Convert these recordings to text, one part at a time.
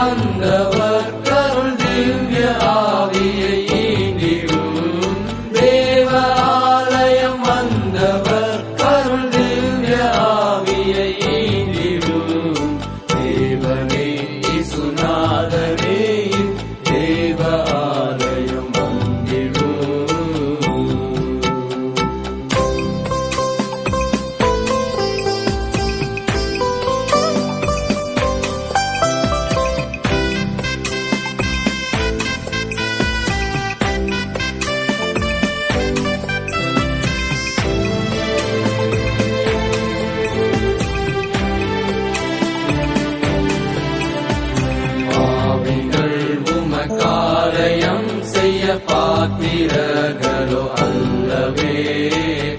唱的 திறகளோ அல்லவே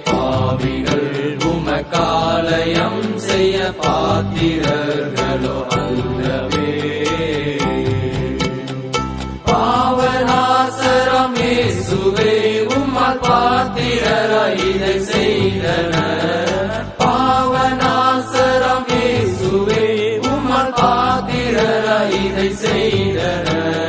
பாவிகள் உமக்காலயம் செய்ய பாத்திரர்களோ அல்லவே. பாவனாசரமே சுவே உம்மால் பாத்திரராய் இதை செய்தனர் பாவனாசரமே சுவே உம்மால் பாத்திரராய் இதை செய்தனர்